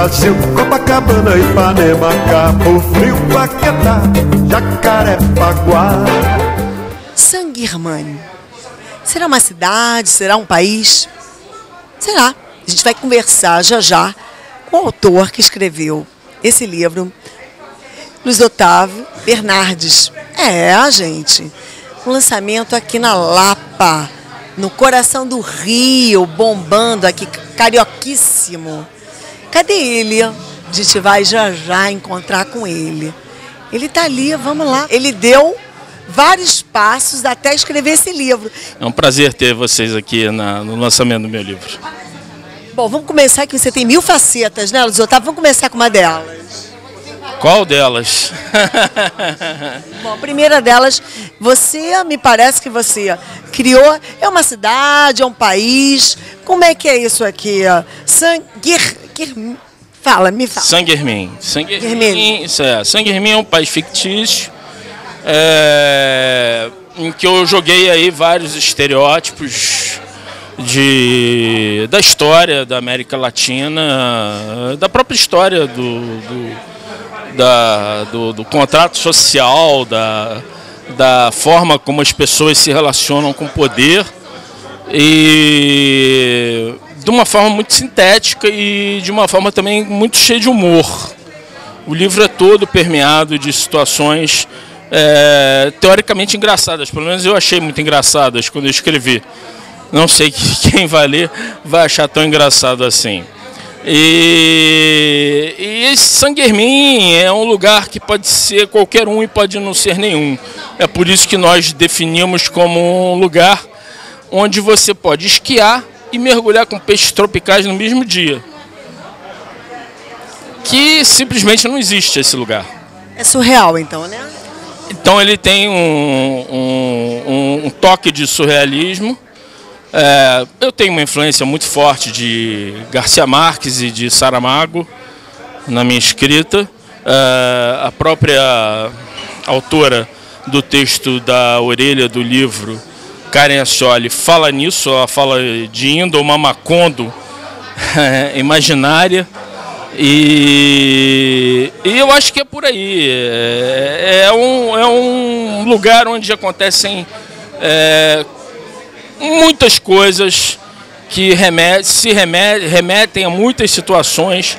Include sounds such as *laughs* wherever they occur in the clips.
Brasil, Copacabana, Ipanema, Cabo Frio, Paquetá, Jacarepaguá. Sanguirmane. Será uma cidade? Será um país? Será? A gente vai conversar já já com o autor que escreveu esse livro, Luiz Otávio Bernardes. É, gente. Um lançamento aqui na Lapa, no coração do Rio, bombando aqui, carioquíssimo. Cadê ele? A gente vai já já encontrar com ele. Ele está ali, vamos lá. Ele deu vários passos até escrever esse livro. É um prazer ter vocês aqui na, no lançamento do meu livro. Bom, vamos começar que você tem mil facetas, né, Luiz Otávio? Vamos começar com uma delas. Qual delas? Bom, a primeira delas, você, me parece que você criou, é uma cidade, é um país, como é que é isso aqui? Sanguir, fala, me fala. Sanguermin. Sanguermin, isso é, Sanguermin é um país fictício, é, em que eu joguei aí vários estereótipos de, da história da América Latina, da própria história do, do da, do, do contrato social, da, da forma como as pessoas se relacionam com o poder e de uma forma muito sintética e de uma forma também muito cheia de humor. O livro é todo permeado de situações é, teoricamente engraçadas, pelo menos eu achei muito engraçadas quando eu escrevi. Não sei *laughs* quem vai ler vai achar tão engraçado assim. E, e esse Sanguermin é um lugar que pode ser qualquer um e pode não ser nenhum. É por isso que nós definimos como um lugar onde você pode esquiar e mergulhar com peixes tropicais no mesmo dia. Que simplesmente não existe esse lugar. É surreal então, né? Então ele tem um, um, um toque de surrealismo é, eu tenho uma influência muito forte de Garcia Marques e de Saramago na minha escrita. É, a própria autora do texto da orelha do livro, Karen Ascioli, fala nisso, ela fala de índole, uma macondo é, *laughs* imaginária. E, e, eu acho que é por aí. É, é, um, é um lugar onde acontecem é, muitas coisas que se remete, remetem a muitas situações,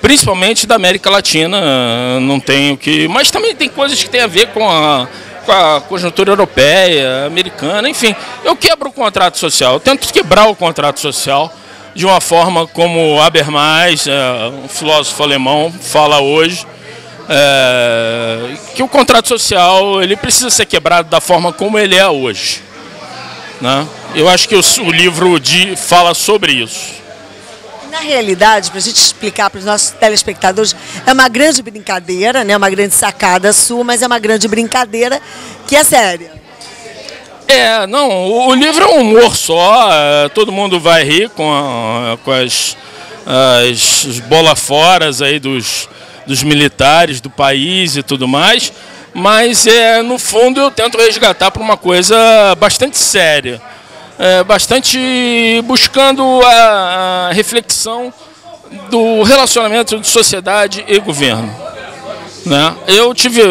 principalmente da América Latina, não tenho que. Mas também tem coisas que têm a ver com a, com a conjuntura europeia, americana, enfim. Eu quebro o contrato social, eu tento quebrar o contrato social de uma forma como Habermas, é, um filósofo alemão, fala hoje. É, que o contrato social ele precisa ser quebrado da forma como ele é hoje. Né? Eu acho que o, o livro de, fala sobre isso. Na realidade, para a gente explicar para os nossos telespectadores, é uma grande brincadeira, né? uma grande sacada sua, mas é uma grande brincadeira que é séria. É, não, o, o livro é um humor só, é, todo mundo vai rir com, a, com as, as, as bola-foras aí dos, dos militares do país e tudo mais mas é, no fundo eu tento resgatar para uma coisa bastante séria, é, bastante buscando a, a reflexão do relacionamento de sociedade e governo. Né? Eu tive,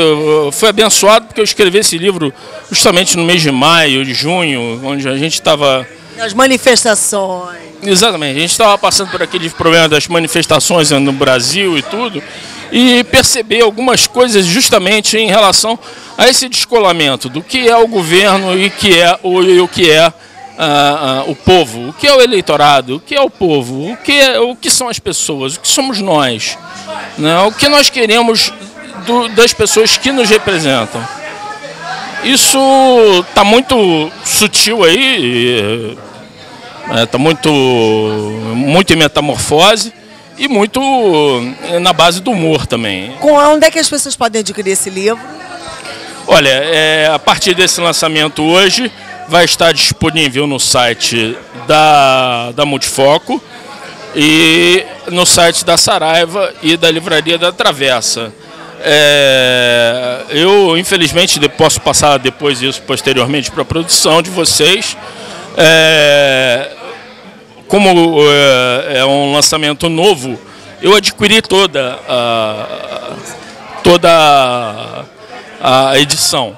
fui abençoado porque eu escrevi esse livro justamente no mês de maio, de junho, onde a gente estava as manifestações. Exatamente, a gente estava passando por aquele problema das manifestações no Brasil e tudo e perceber algumas coisas justamente em relação a esse descolamento do que é o governo e que é o, e o que é ah, ah, o povo, o que é o eleitorado, o que é o povo, o que, é, o que são as pessoas, o que somos nós, né? o que nós queremos do, das pessoas que nos representam. Isso está muito sutil aí, está é, muito, muito em metamorfose e muito eh, na base do humor também. Com onde é que as pessoas podem adquirir esse livro? Olha, é, a partir desse lançamento hoje vai estar disponível no site da, da Multifoco e no site da Saraiva e da Livraria da Travessa. É, eu, infelizmente, posso passar depois isso posteriormente para a produção de vocês. É, como é, é um lançamento novo eu adquiri toda a, toda a edição.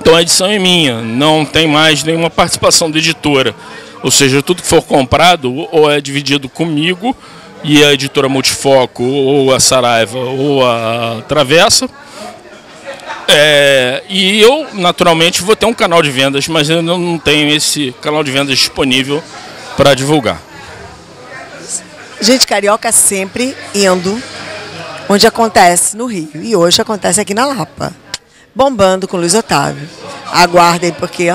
Então a edição é minha, não tem mais nenhuma participação da editora. Ou seja, tudo que for comprado ou é dividido comigo e a editora Multifoco, ou a Saraiva, ou a Travessa. É, e eu, naturalmente, vou ter um canal de vendas, mas eu não tenho esse canal de vendas disponível para divulgar. Gente carioca sempre indo onde acontece no Rio. E hoje acontece aqui na Lapa. Bombando com Luiz Otávio. Aguardem, porque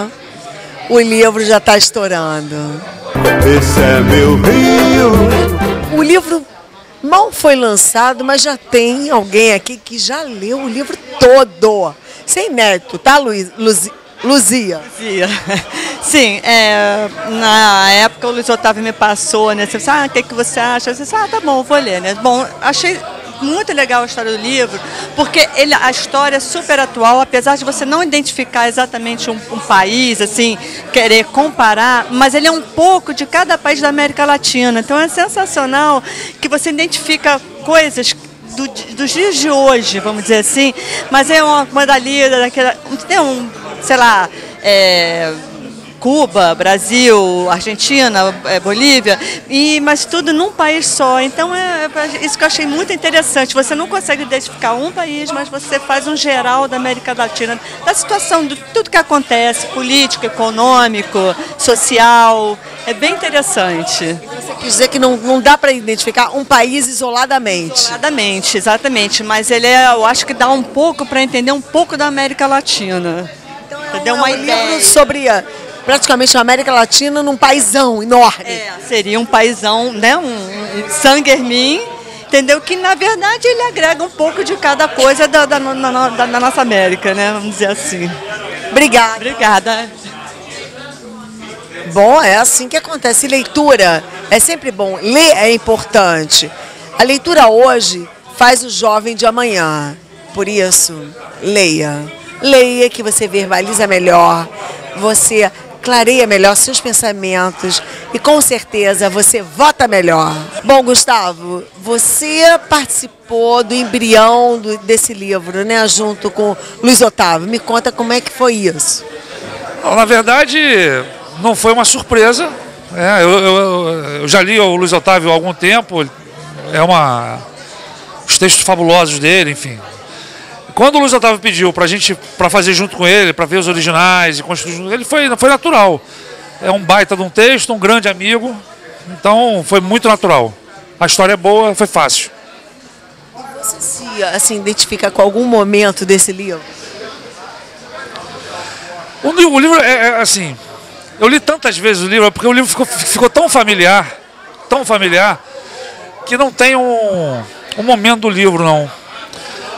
o livro já está estourando. Esse é meu Rio. O livro mal foi lançado, mas já tem alguém aqui que já leu o livro todo. Sem neto, tá, Luiz, Luzia? Luzia. *laughs* Sim, é, na época o Luiz Otávio me passou, né? Você disse, ah, o que, que você acha? Eu disse, ah, tá bom, vou ler, né? Bom, achei muito legal a história do livro, porque ele, a história é super atual, apesar de você não identificar exatamente um, um, país, assim, querer comparar, mas ele é um pouco de cada país da América Latina. Então é sensacional que você identifica coisas do, dos dias de hoje, vamos dizer assim, mas é uma, uma dali, daquela. Tem um, sei lá. É, Cuba, Brasil, Argentina, é, Bolívia, e, mas tudo num país só. Então é, é isso que eu achei muito interessante. Você não consegue identificar um país, mas você faz um geral da América Latina, da situação de tudo que acontece, político, econômico, social. É bem interessante. Você quer dizer que não, não dá para identificar um país isoladamente? Isoladamente, exatamente. Mas ele é, eu acho que dá um pouco para entender um pouco da América Latina. Então é um, uma é um livro sobre praticamente a América Latina num paizão enorme. É, seria um paizão, né? Um, um Sanguermin, entendeu? Que na verdade ele agrega um pouco de cada coisa da, da, da, da nossa América, né? Vamos dizer assim. Obrigada. Obrigada. Bom, é assim que acontece. Leitura é sempre bom. Ler é importante. A leitura hoje faz o jovem de amanhã. Por isso, leia. Leia que você verbaliza melhor, você clareia melhor seus pensamentos e com certeza você vota melhor. Bom, Gustavo, você participou do embrião desse livro, né, junto com Luiz Otávio. Me conta como é que foi isso. Na verdade, não foi uma surpresa. É, eu, eu, eu, já li o Luiz Otávio há algum tempo. É uma os textos fabulosos dele, enfim, quando o Luiz Otávio pediu para a gente para fazer junto com ele, para ver os originais e construir junto, ele foi, foi natural. É um baita de um texto, um grande amigo, então foi muito natural. A história é boa, foi fácil. Você se assim, identifica com algum momento desse livro? O, o livro é, é, assim. Eu li tantas vezes o livro, porque o livro ficou, ficou tão familiar, tão familiar, que não tem um, um momento do livro, não.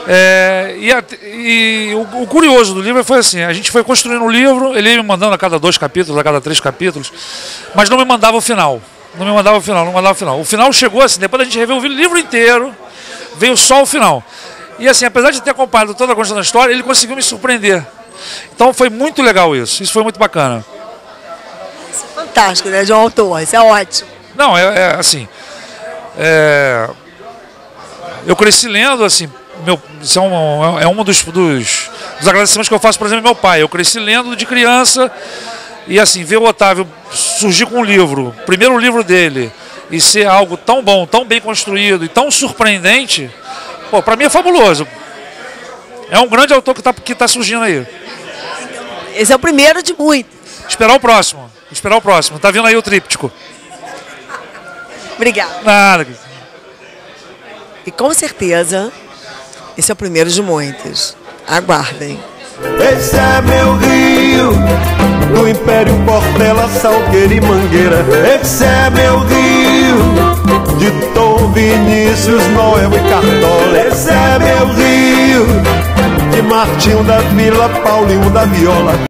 É, e, a, e o, o, curioso do livro foi assim: a gente foi construindo o livro, ele ia me mandando a cada dois capítulos, a cada três capítulos, mas não me mandava o final. Não me mandava o final, não mandava o final. O final chegou assim, depois a gente reveu o livro inteiro, veio só o final. E assim, apesar de ter acompanhado toda a construção da história, ele conseguiu me surpreender. Então foi muito legal isso, isso foi muito bacana. Isso é fantástico, né, de um autor, isso é ótimo. Não, é, é assim. É, eu cresci lendo, assim, meu, isso é um, é um dos, dos, dos agradecimentos que eu faço, por exemplo, meu pai. Eu cresci lendo de criança e assim, ver o Otávio surgir com um livro, primeiro livro dele, e ser algo tão bom, tão bem construído e tão surpreendente, pô, pra mim é fabuloso. É um grande autor que está que tá surgindo aí. Esse é o primeiro de muito. Esperar o próximo. Esperar o próximo. Tá vindo aí o tríptico. Obrigado. Nada. E com certeza esse é o primeiro de muitos. Aguardem. Esse é meu rio, do Império Portela, Salgueira e Mangueira. Esse é meu rio, de Tom Vinícius, Noel e Cartola. Esse é meu rio, de Martinho da Vila, Paulinho da Viola.